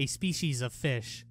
a species of fish.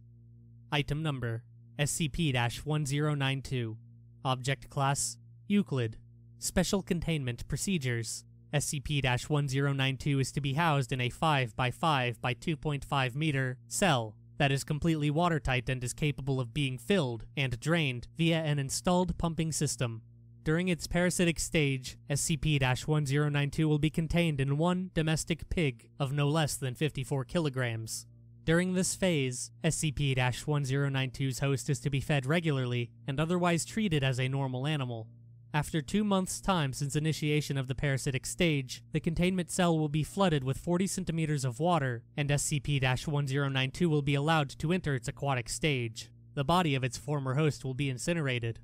Item number SCP 1092. Object class Euclid. Special containment procedures. SCP 1092 is to be housed in a 5 by 5 by 2.5 meter cell that is completely watertight and is capable of being filled and drained via an installed pumping system. During its parasitic stage, SCP 1092 will be contained in one domestic pig of no less than 54 kilograms. During this phase, SCP 1092's host is to be fed regularly and otherwise treated as a normal animal. After two months' time since initiation of the parasitic stage, the containment cell will be flooded with 40 centimeters of water, and SCP 1092 will be allowed to enter its aquatic stage. The body of its former host will be incinerated.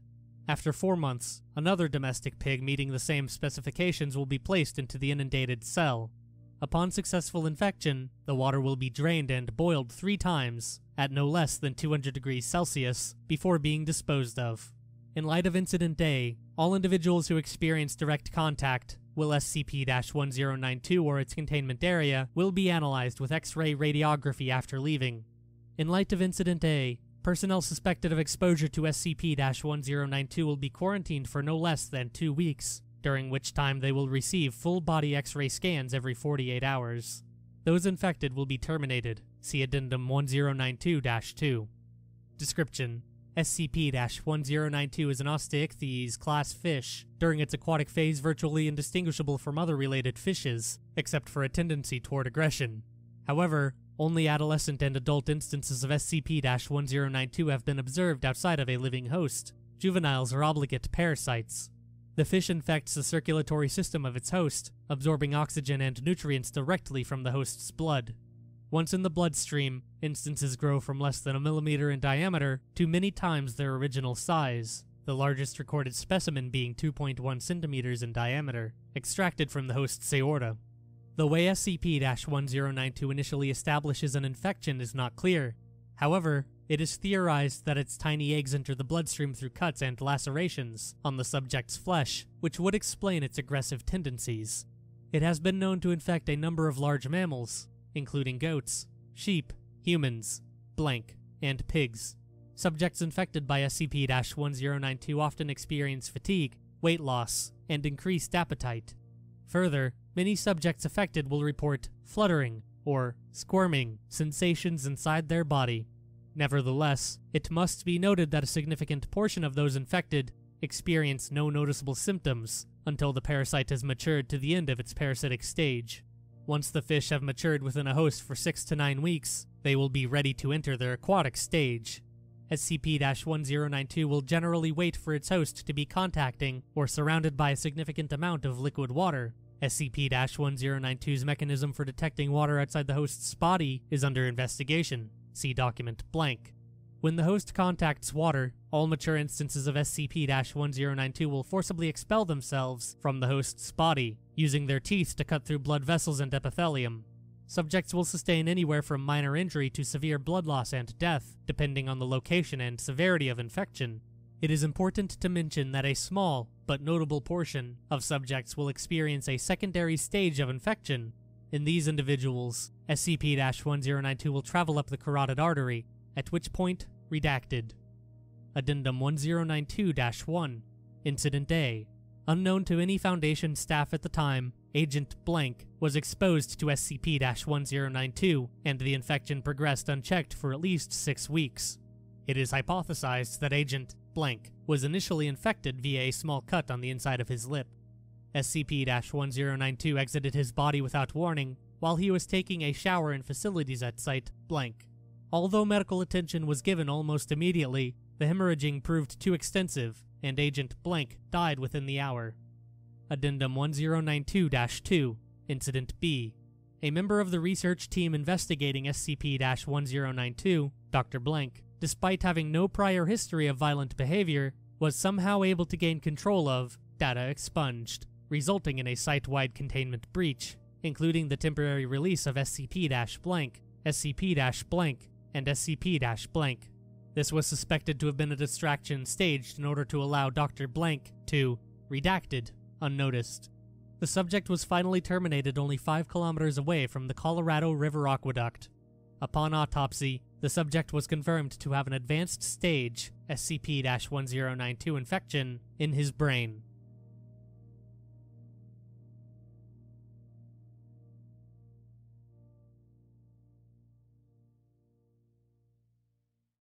After four months, another domestic pig meeting the same specifications will be placed into the inundated cell. Upon successful infection, the water will be drained and boiled three times, at no less than 200 degrees Celsius, before being disposed of. In light of Incident A, all individuals who experience direct contact will SCP-1092 or its containment area will be analyzed with X-ray radiography after leaving. In light of Incident A, personnel suspected of exposure to SCP-1092 will be quarantined for no less than two weeks, during which time they will receive full-body X-ray scans every 48 hours. Those infected will be terminated. See Addendum 1092-2. Description SCP-1092 is an Osteichthyes class fish, during its aquatic phase virtually indistinguishable from other related fishes, except for a tendency toward aggression. However, only adolescent and adult instances of SCP-1092 have been observed outside of a living host. Juveniles are obligate parasites. The fish infects the circulatory system of its host, absorbing oxygen and nutrients directly from the host's blood. Once in the bloodstream, instances grow from less than a millimeter in diameter to many times their original size, the largest recorded specimen being 2.1 centimeters in diameter, extracted from the host's aorta. The way SCP-1092 initially establishes an infection is not clear. However, it is theorized that its tiny eggs enter the bloodstream through cuts and lacerations on the subject's flesh, which would explain its aggressive tendencies. It has been known to infect a number of large mammals, including goats, sheep, humans, blank, and pigs. Subjects infected by SCP-1092 often experience fatigue, weight loss, and increased appetite. Further, many subjects affected will report fluttering or squirming sensations inside their body. Nevertheless, it must be noted that a significant portion of those infected experience no noticeable symptoms until the parasite has matured to the end of its parasitic stage. Once the fish have matured within a host for 6 to 9 weeks, they will be ready to enter their aquatic stage. SCP-1092 will generally wait for its host to be contacting or surrounded by a significant amount of liquid water. SCP-1092's mechanism for detecting water outside the host's body is under investigation. See document blank. When the host contacts water, all mature instances of SCP-1092 will forcibly expel themselves from the host's body, using their teeth to cut through blood vessels and epithelium. Subjects will sustain anywhere from minor injury to severe blood loss and death, depending on the location and severity of infection. It is important to mention that a small, but notable portion, of subjects will experience a secondary stage of infection. In these individuals, SCP-1092 will travel up the carotid artery, at which point, redacted. Addendum 1092-1 Incident A Unknown to any Foundation staff at the time, Agent Blank was exposed to SCP-1092, and the infection progressed unchecked for at least six weeks. It is hypothesized that Agent Blank was initially infected via a small cut on the inside of his lip. SCP-1092 exited his body without warning while he was taking a shower in facilities at Site Blank. Although medical attention was given almost immediately, the hemorrhaging proved too extensive, and Agent Blank died within the hour. Addendum 1092-2, Incident B. A member of the research team investigating SCP-1092, Dr. Blank, despite having no prior history of violent behavior, was somehow able to gain control of data expunged, resulting in a site-wide containment breach, including the temporary release of SCP-blank, SCP-blank, and SCP-blank. This was suspected to have been a distraction staged in order to allow Dr. Blank to redacted unnoticed. The subject was finally terminated only 5 kilometers away from the Colorado River Aqueduct. Upon autopsy, the subject was confirmed to have an advanced stage SCP 1092 infection in his brain.